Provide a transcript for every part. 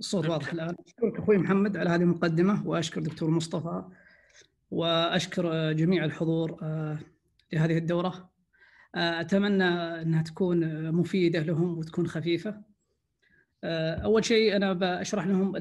الصوت واضح الآن. أشكرك أخوي محمد على هذه المقدمة وأشكر دكتور مصطفى وأشكر جميع الحضور آه، لهذه الدورة. آه، أتمنى أنها تكون مفيدة لهم وتكون خفيفة. آه، أول شيء أنا بشرح لهم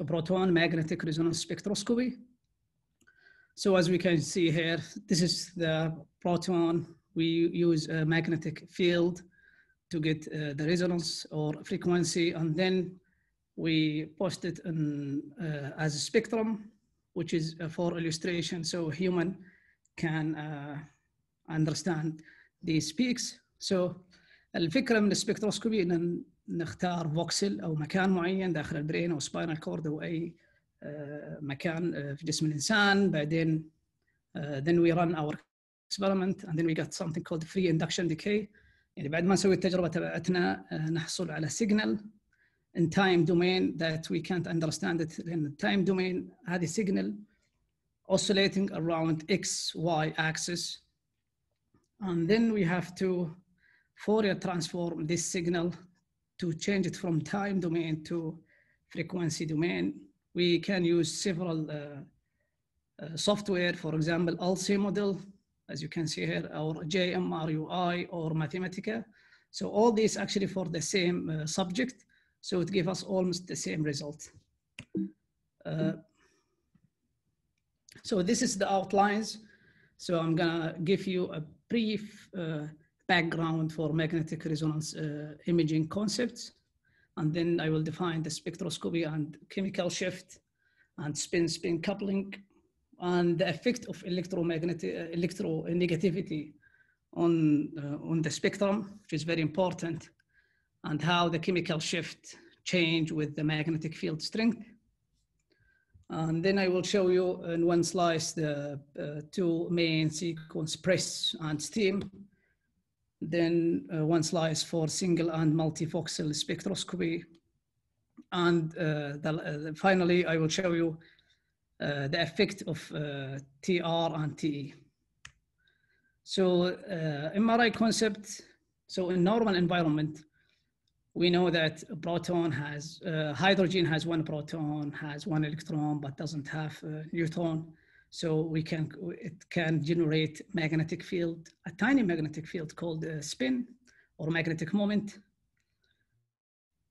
البروتون magnetic resonance spectroscopy. So as we can see here this is the proton we use a magnetic field to get uh, the resonance or frequency and then we post it in, uh, as a spectrum, which is uh, for illustration so human can uh, understand these peaks. So الفكرة من ال spectroscopy ان نختار voxel أو مكان معين داخل ال brain أو spinal cord أو اي مكان في جسم الانسان بعدين then we run our experiment and then we got something called free induction decay يعني بعد ما نسوي التجربة تبعتنا نحصل على signal in time domain that we can't understand it in the time domain had a signal oscillating around x, y axis. And then we have to Fourier transform this signal to change it from time domain to frequency domain. We can use several uh, uh, software, for example, ALSI model, as you can see here, or JMRUI or Mathematica. So all these actually for the same uh, subject so it gives us almost the same result. Uh, so this is the outlines. So I'm gonna give you a brief uh, background for magnetic resonance uh, imaging concepts. And then I will define the spectroscopy and chemical shift and spin-spin coupling and the effect of electromagnetic uh, electronegativity on, uh, on the spectrum, which is very important and how the chemical shift change with the magnetic field strength. And then I will show you in one slice the uh, two main sequence press and steam. Then uh, one slice for single and multifocal spectroscopy. And uh, the, uh, finally, I will show you uh, the effect of uh, TR and TE. So MRI concept, so in normal environment, we know that proton has, uh, hydrogen has one proton, has one electron, but doesn't have a neutron. So we can, it can generate magnetic field, a tiny magnetic field called spin or magnetic moment.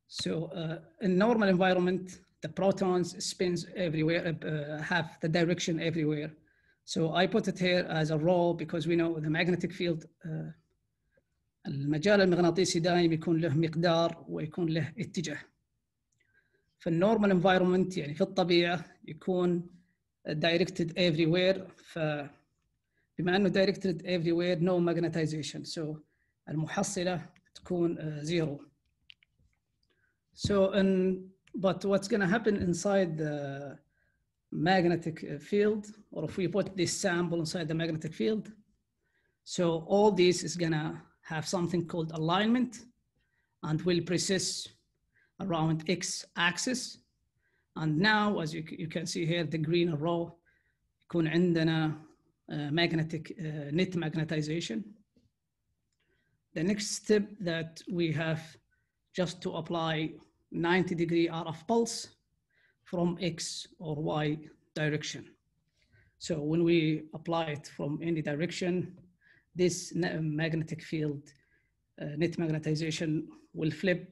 So uh, in normal environment, the protons spins everywhere, uh, have the direction everywhere. So I put it here as a row because we know the magnetic field uh, المجال المغناطيسي دائما يكون له مقدار ويكون له اتجاه في النورمال انفايرمنت يعني في الطبيعه يكون directed everywhere ف بما انه directed everywhere no magnetization so المحصله تكون uh, so in, but what's going to happen inside the magnetic field or if we put this sample inside the magnetic field so all this is to have something called alignment and will precise around x axis. And now, as you, you can see here, the green arrow يكون عندنا uh, magnetic uh, net magnetization. The next step that we have just to apply 90 degree RF pulse from X or Y direction. So when we apply it from any direction, this magnetic field uh, net magnetization will flip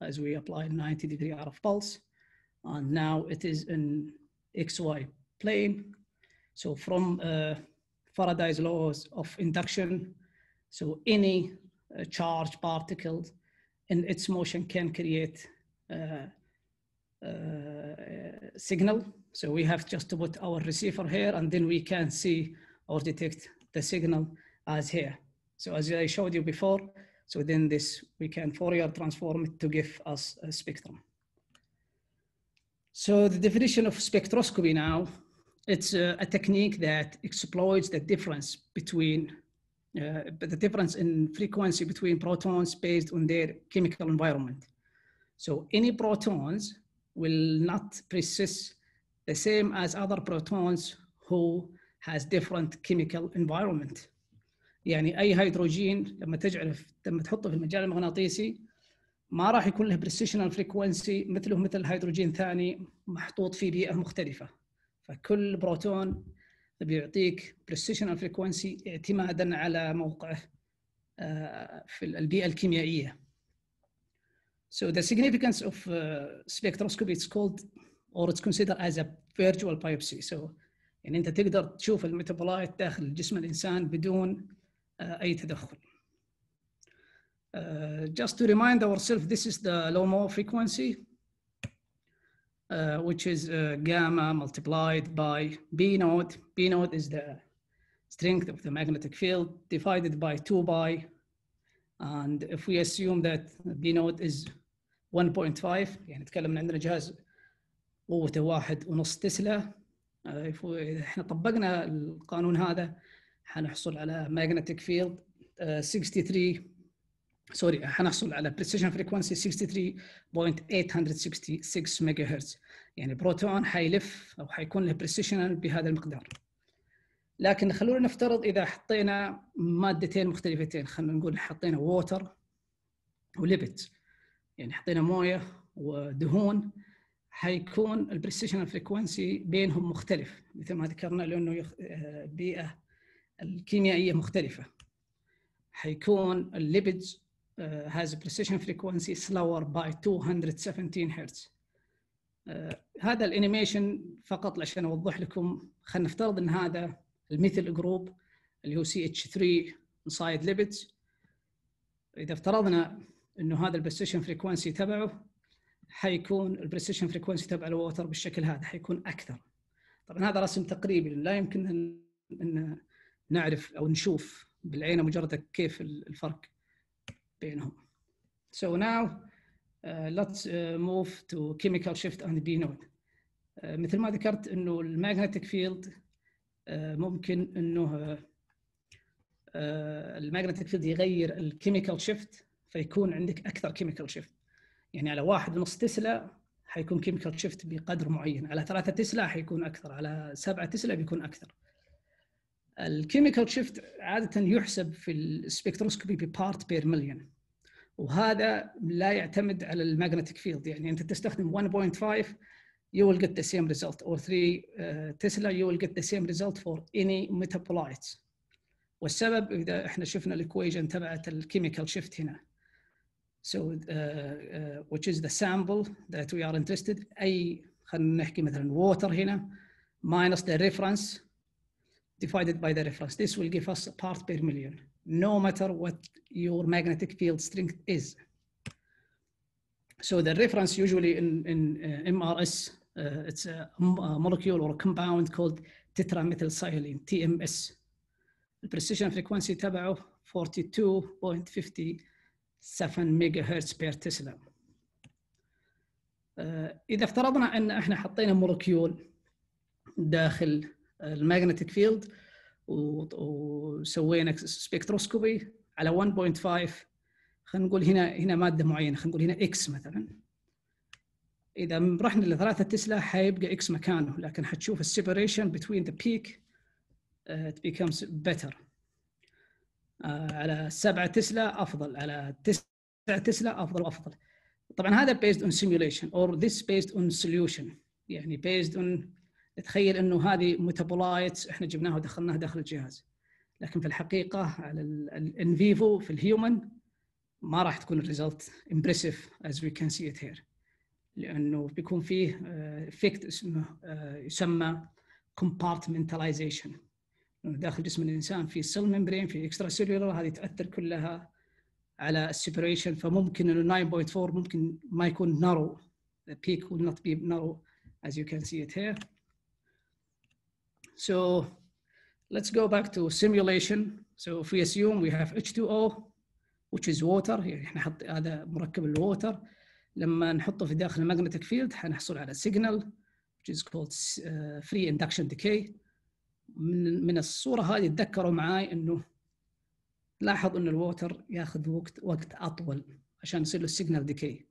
as we apply 90 degree RF pulse. And now it is in XY plane. So from uh, Faraday's laws of induction, so any uh, charged particle in its motion can create uh, uh, signal. So we have just to put our receiver here and then we can see or detect the signal as here. So as I showed you before, so within this, we can Fourier transform it to give us a spectrum. So the definition of spectroscopy now, it's a, a technique that exploits the difference between, uh, the difference in frequency between protons based on their chemical environment. So any protons will not persist the same as other protons who has different chemical environment. يعني أي هيدروجين لما تجعله لما تحطه في المجال المغناطيسي ما راح يكون له precessional frequency مثله مثل هيدروجين ثاني محطوط في بيئة مختلفة فكل بروتون بيعطيك precessional frequency اعتمادا على موقعه آه، في البيئة الكيميائية So the significance of uh, spectroscopy is called or it's considered as a virtual biopsy. So يعني أنت تقدر تشوف ال metabolite داخل جسم الإنسان بدون uh, اي تدخل. Uh, just to remind ourselves, this is the low mole frequency, uh, which is uh, gamma multiplied by B naught. B naught is the strength of the magnetic field divided by 2 pi. And if we assume that B naught is 1.5 يعني نتكلم عندنا جهاز قوته واحد ونص تسلا إحنا طبقنا القانون هذا حنحصل على magnetic field 63 sorry حنحصل على precession frequency 63.866 ميجا هرتز يعني بروتون حيلف أو حيكون له precession بهذا المقدار. لكن خلونا نفترض إذا حطينا مادتين مختلفتين خلينا نقول حطينا water و lipid يعني حطينا موية ودهون حيكون ال precession frequency بينهم مختلف مثل ما ذكرنا لأنه البيئه الكيميائية مختلفة. حيكون ال lipids a precession frequency slower by 217 هرتز هذا ال animation فقط عشان أوضح لكم خلينا نفترض إن هذا ال methyl group اللي هو CH 3 inside lipids إذا افترضنا إنه هذا ال precession frequency تبعه حيكون ال precession frequency تبع ال water بالشكل هذا حيكون أكثر. طبعا هذا رسم تقريبي لا يمكن إن نعرف أو نشوف بالعين مجرد كيف الفرق بينهم. So now uh, let's uh, move to chemical shift and B nought. Uh, مثل ما ذكرت إنه ال magnetic field uh, ممكن إنه uh, ال magnetic field يغير ال chemical shift فيكون عندك أكثر chemical shift. يعني على واحد ونص تسلا حيكون chemical shift بقدر معين، على ثلاثة تسلا حيكون أكثر، على سبعة تسلا بيكون أكثر. ال chemical shift عادة يحسب في ال spectroscopy ب part per million وهذا لا يعتمد على ال magnetic field يعني أنت تستخدم 1.5 you will get the same result. Or 3 uh, Tesla you will get the same result for any metabolites. والسبب إذا إحنا شفنا الايكويشن تبعت الكيميكال شيفت هنا. So uh, uh, which is the sample that we are interested. أي خلينا نحكي مثلا water هنا minus the reference divided by the reference. This will give us a part per million, no matter what your magnetic field strength is. So the reference usually in, in uh, MRS, uh, it's a, a, molecule or a compound called tetramethylsilane, TMS. The precision frequency تبعه 42.57 megahertz per Tesla. Uh, إذا افترضنا أن احنا حطينا مولكيول داخل المagnetic فيلد وسوينا spectroscopy على 1.5 خلينا نقول هنا هنا مادة معينة خلينا نقول هنا X مثلا. إذا رحنا لثلاثة تسلا حيبقى X مكانه لكن حتشوف ال separation peak uh, it becomes better. uh, على سبعة تسلا أفضل على تسعة تسلا أفضل وأفضل. طبعا هذا based on simulation or this based on solution. يعني based on تخيل إنه هذه metabolites إحنا جبناها ودخلناها داخل الجهاز. لكن في الحقيقة على ال in vivo في ال human ما راح تكون ال result impressive as we can see it here لأنه بيكون فيه effect اسمه يسمى compartmentalization داخل جسم الإنسان في cell membrane في extracellular هذه تأثر كلها على ال separation فممكن إنه 9.4 ممكن ما يكون narrow the peak will not be narrow as you can see it here. So let's go back to simulation. So if we assume we have H2O, which is water, يعني إحنا نحط هذا مركب ال water لما نحطه في داخل ال magnetic field حنحصل على signal which is called uh, free induction decay. من من الصورة هذه تذكروا معاي إنه لاحظ إنه ال water ياخذ وقت وقت أطول عشان يصير له ال signal decay.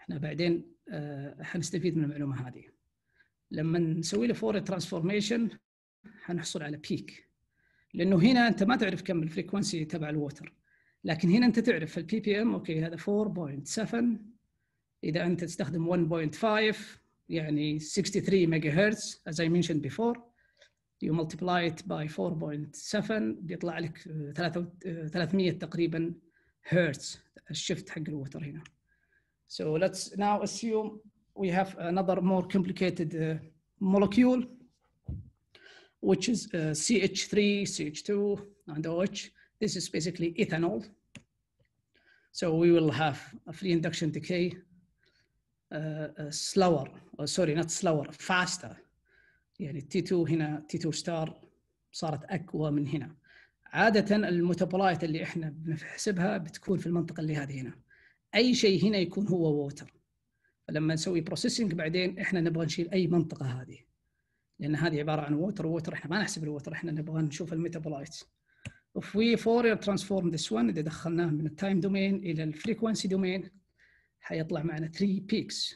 إحنا بعدين uh, حنستفيد من المعلومة هذه. لما نسوي له Fourier transformation حنحصل على peak لأنه هنا أنت ما تعرف كم ال frequency تبع ال water لكن هنا أنت تعرف في ال ppm okay هذا 4.7 إذا أنت تستخدم 1.5 يعني 63 ميجا هرتز as I mentioned before. You multiply it by 4.7 بيطلع لك 300 تقريبا هرتز ال shift حق ال water هنا. So let's now assume we have another more complicated uh, molecule which is uh, CH3, CH2, and OH. This is basically ethanol. So we will have a free induction decay uh, uh, slower, or sorry, not slower, faster. يعني T2 هنا T2 star صارت أقوى من هنا. عادة ال metabolite اللي إحنا بنحسبها بتكون في المنطقة اللي هذه هنا. أي شيء هنا يكون هو water. فلما نسوي processing بعدين إحنا نبغى نشيل أي منطقة هذه. لأن هذه عبارة عن water water إحنا ما نحسب ال water إحنا نبغى نشوف ال metabolites. If we Fourier transform this one إذا دخلناه من ال time domain إلى ال frequency domain حيطلع معنا 3 peaks.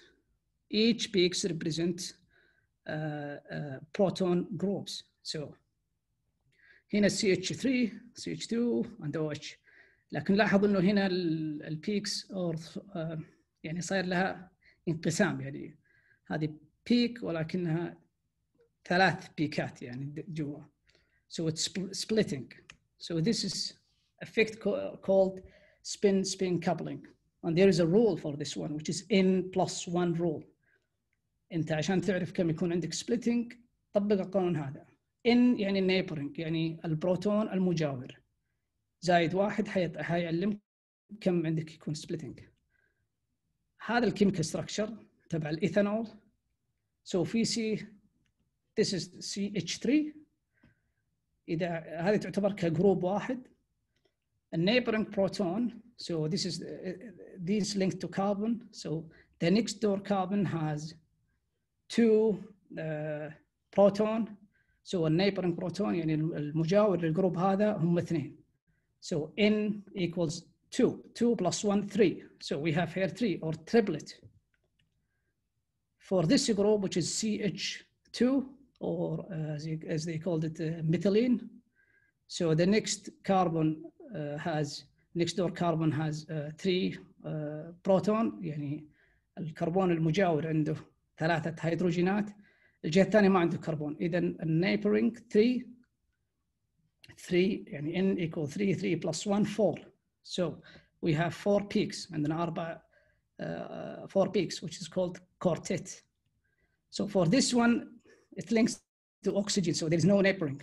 Each peaks represent uh, uh, proton groups. So هنا CH3 CH2 and OH لكن لاحظ إنه هنا البيكس uh, يعني صاير لها انقسام يعني هذه بيك ولكنها ثلاث بيكات يعني جوا so it's splitting so this is effect called spin spin coupling and there is a rule for this one which is n plus one rule انت عشان تعرف كم يكون عندك splitting طبق القانون هذا n يعني neighboring يعني البروتون المجاور زايد واحد حيعلمك كم عندك يكون splitting هذا ال chemical structure تبع الايثانول so if we see this is CH3 إذا هذه تعتبر ك group واحد a neighboring proton so this is uh, these linked to carbon so the next door carbon has two uh, proton so a neighboring proton يعني المجاور للجروب هذا هم اثنين so n equals 2 2 plus 1 3 so we have here 3 or triplet for this group which is CH2 or uh, as, you, as, they called it, uh, methylene. So the next carbon uh, has, next door carbon has three proton يعني الكربون المجاور عنده ثلاثة هيدروجينات الجهة الثانية ما عنده كربون إذا neighboring 3 3 يعني n equal 3 3 plus 1 4 so we have four peaks عندنا أربع uh, four peaks which is called quartet so for this one it links to oxygen so there is no neighboring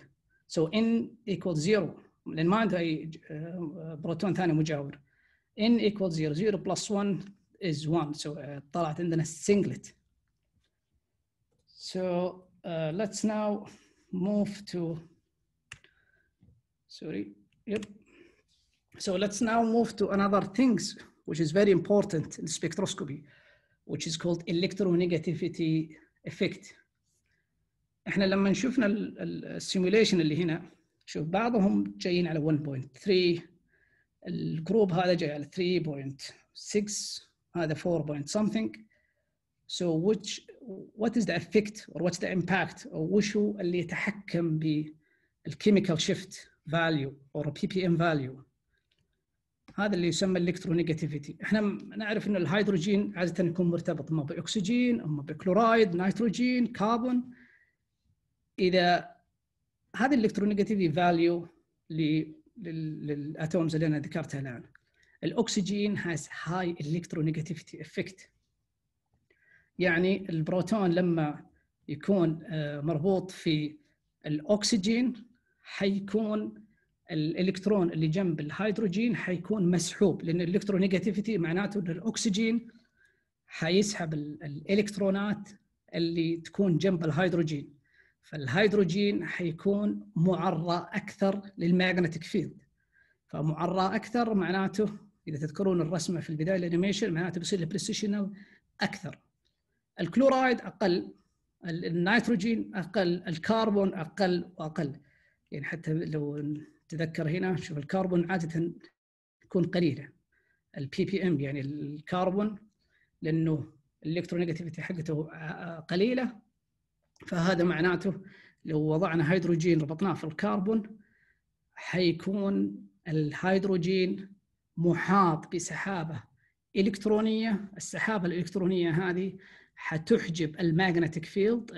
so n equals zero لان ما عنده اي بروتون ثاني مجاور n equals zero zero plus one is one so uh, طلعت عندنا singlet so uh, let's now move to sorry yep so let's now move to another things which is very important in spectroscopy which is called electronegativity effect احنا لما شفنا السيموليشن اللي هنا شوف بعضهم جايين على 1.3 الجروب هذا جاي على 3.6 هذا 4 point something so which what is the effect or what's the impact او وش هو اللي يتحكم بالكيميكال شيفت فاليو or PPM value هذا اللي يسمى ال electronegativity إحنا نعرف إن الهيدروجين عادة يكون مرتبط اما بأكسجين اما بكلورايد نيتروجين كربون. إذا هذه ال electronegativity value لل atoms اللي أنا ذكرتها الآن. الأكسجين has high electronegativity effect. يعني البروتون لما يكون مربوط في الأكسجين حيكون الإلكترون اللي جنب الهيدروجين حيكون مسحوب لأن ال electronegativity معناته إن الأكسجين حيسحب الإلكترونات اللي تكون جنب الهيدروجين. فالهيدروجين حيكون معرض أكثر لل magnetic field. فمعرض أكثر معناته إذا تذكرون الرسمة في البداية ال animation معناته بيصير ال precessional أكثر. الكلورايد أقل النيتروجين أقل الكربون أقل وأقل. يعني حتى لو تذكر هنا شوف الكربون عادة تكون قليله ال PPM يعني الكربون لأنه ال electronegativity حقته قليلة. فهذا معناته لو وضعنا هيدروجين ربطناه في الكربون حيكون الهيدروجين محاط بسحابة إلكترونية. السحابة الإلكترونية هذه حتحجب ال magnetic field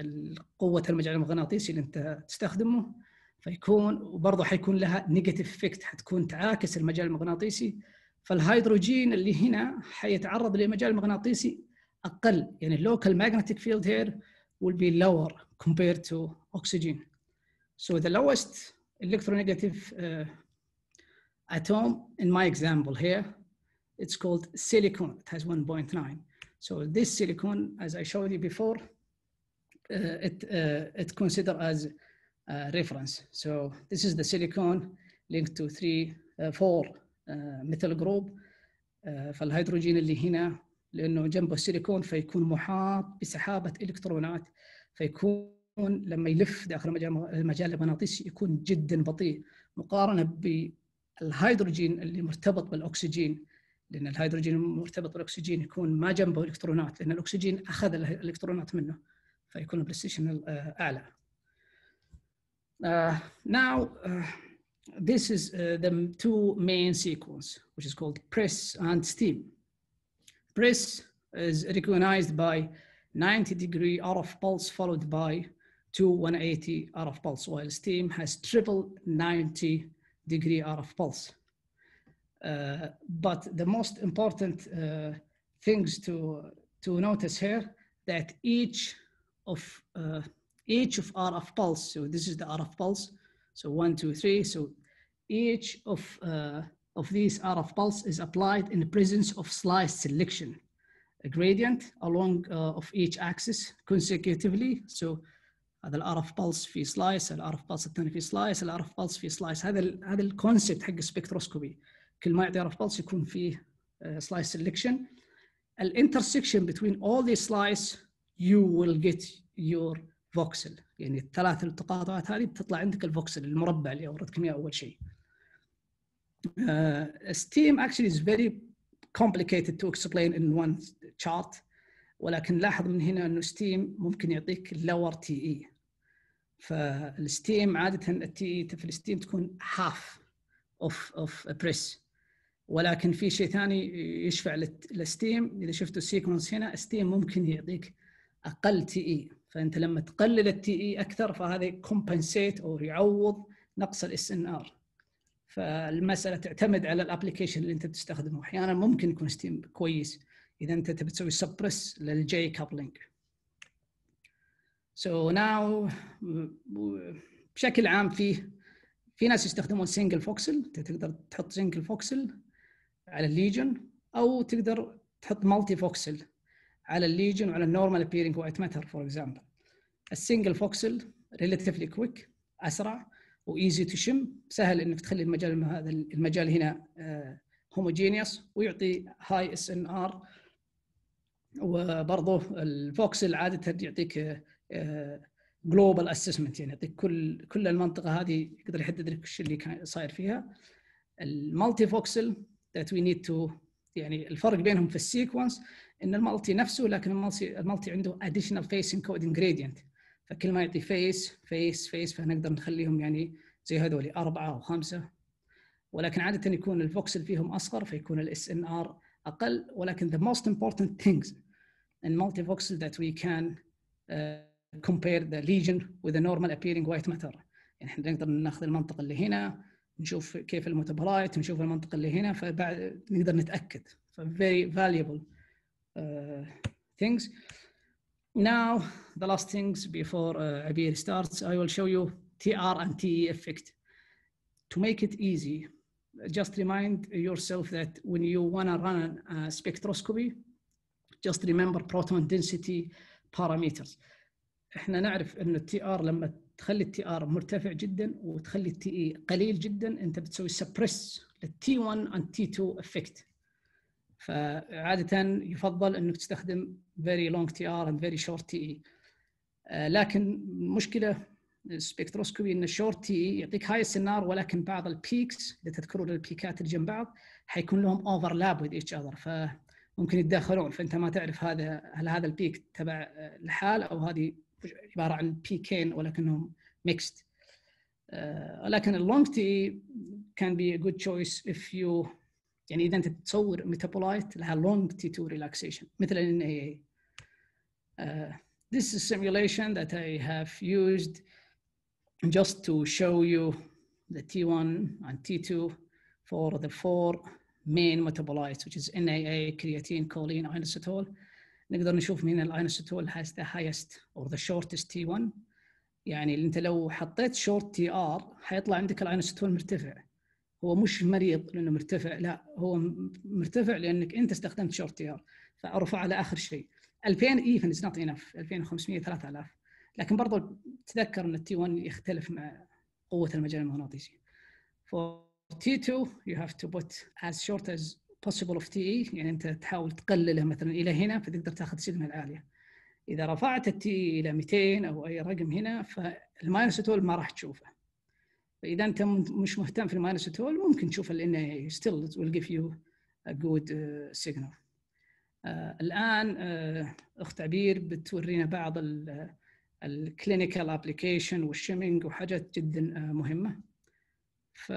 قوة المجال المغناطيسي اللي أنت تستخدمه. فيكون وبرضه حيكون لها negative effect حتكون تعاكس المجال المغناطيسي فالهيدروجين اللي هنا حيتعرض للمجال المغناطيسي أقل يعني اللوكال magnetic field here will be lower compared to oxygen so the lowest electronegative uh, atom in my example here it's called silicon it has 1.9 so this silicon as i showed you before uh, it uh, it considered as uh, reference. So this is the silicon linked to three, uh, four uh, methyl group. فالهيدروجين اللي هنا لأنه جنبه السيليكون فيكون محاط بسحابة إلكترونات فيكون لما يلف داخل المجال المغناطيسي يكون جدا بطيء مقارنة بالهيدروجين اللي مرتبط بالأكسجين لأن الهيدروجين المرتبط بالأكسجين يكون ما جنبه إلكترونات لأن الأكسجين أخذ الإلكترونات منه فيكون ال precession أعلى Uh, now, uh, this is uh, the two main sequence, which is called press and steam. Press is recognized by 90 degree RF pulse followed by two 180 RF pulse, while steam has triple 90 degree RF pulse. Uh, but the most important uh, things to, to notice here that each of uh, each of RF pulse, so this is the RF pulse, so one, two, three, so each of, uh, of these RF pulse is applied in the presence of slice selection, a gradient along uh, of each axis consecutively, so هذا الارف بالس في سلايس الارف بالس الثاني في سلايس الارف بالس في سلايس هذا هذا الكونسبت حق السبكتروسكوبي كل ما يعطي ارف بالس يكون فيه سلايس سelection الانترسكشن between all these slice you will get your فوكسل يعني الثلاث التقاطعات هذه بتطلع عندك ال voxel المربع اللي اوردتكم اياه أول شيء. Steam actually is very complicated to explain in one chart ولكن لاحظ من هنا إنه STEAM ممكن يعطيك lower TE فال STEAM عادة ال TE في ال STEAM تكون half of of PRESS ولكن في شيء ثاني يشفع لل STEAM إذا شفتوا ال sequence هنا STEAM ممكن يعطيك أقل TE فأنت لما تقلل ال TE أكثر فهذا compensate أو يعوض نقص ال SNR. فالمسألة تعتمد على ال application اللي أنت تستخدمه. أحيانا ممكن يكون STEAM كويس إذا أنت تبي تسوي suppress لل J coupling so now بشكل عام فيه في ناس يستخدمون single voxel تقدر تحط single voxel على ال lesion أو تقدر تحط multi voxel على ال lesion وعلى ال normal appearing white matter for example ال single voxel relatively quick أسرع و easy to shim سهل إنك تخلي المجال هذا المجال هنا homogeneous ويعطي high SNR وبرضه ال voxel عادة يعطيك global assessment يعني يعطيك كل كل المنطقة هذه يقدر يحدد لك إيش اللي صاير فيها. ال multi voxel that we need to يعني الفرق بينهم في ال sequence إن ال multi نفسه لكن ال multi ال multi عنده additional phase encoding gradient فكل ما يعطي phase phase phase فنقدر نخليهم يعني زي هذول أربعة أو خمسة. ولكن عادة يكون ال voxel فيهم أصغر فيكون ال SNR أقل. ولكن the most important things in multivoxel that we can uh, compare the lesion with the normal appearing white matter. يعني إحنا نقدر ناخذ المنطقة اللي هنا نشوف كيف المتبرايت نشوف المنطقة اللي هنا فبعد نقدر نتأكد. ف very valuable. Things now the last things before uh, Abir starts I will show you TR and TE effect to make it easy just remind yourself that when you want to run a spectroscopy just remember proton density parameters إحنا نعرف ان ال TR لما تخلي ال TR مرتفع جدا وتخلي ال TE قليل جدا انت بتسوي suppress لل T1 and T2 effect فعادة يفضل إنك تستخدم very long TR and very short TE لكن المشكلة ال spectroscopy إن ال short TE يعطيك high SNR ولكن بعض ال peaks اذا تذكرون ال peak ات اللي جنب بعض حيكون لهم overlap with each other فممكن يتداخلون. فأنت ما تعرف هذا هل هذا ال peak تبع الحال أو هذه عبارة عن peakين ولكنهم mixed uh, لكن ال long TE can be a good choice if you يعني اذا انت تصور metabolite لها long T2 relaxation مثل NAA this is simulation that I have used just to show you the T1 and T2 for the four main metabolites which is NAA, creatine, choline, inositol. نقدر نشوف من ال inositol has the highest or the shortest T1 يعني انت لو حطيت TR حيطلع عندك الاينوسيتول مرتفع هو مش مريض لأنه مرتفع لا هو مرتفع لأنك أنت استخدمت short TR فرفع على آخر شيء. 2000 even is not enough 2500 3000 لكن برضو تذكر إن ال T1 يختلف مع قوة المجال المغناطيسي. For T2 you have to put as short as possible of TE يعني أنت تحاول تقلله مثلا إلى هنا فتقدر تأخذ سلمه العالية. إذا رفعت ال TE إلى 200 أو أي رقم هنا فال myo-inositol ما راح تشوفه. فإذا أنت مش مهتم في ال myo-inositol ممكن تشوف ال still it will give you a good uh, signal. uh, الآن uh, أخت عبير بتورينا بعض ال clinical application وال shimming وحاجات جدا مهمة. ف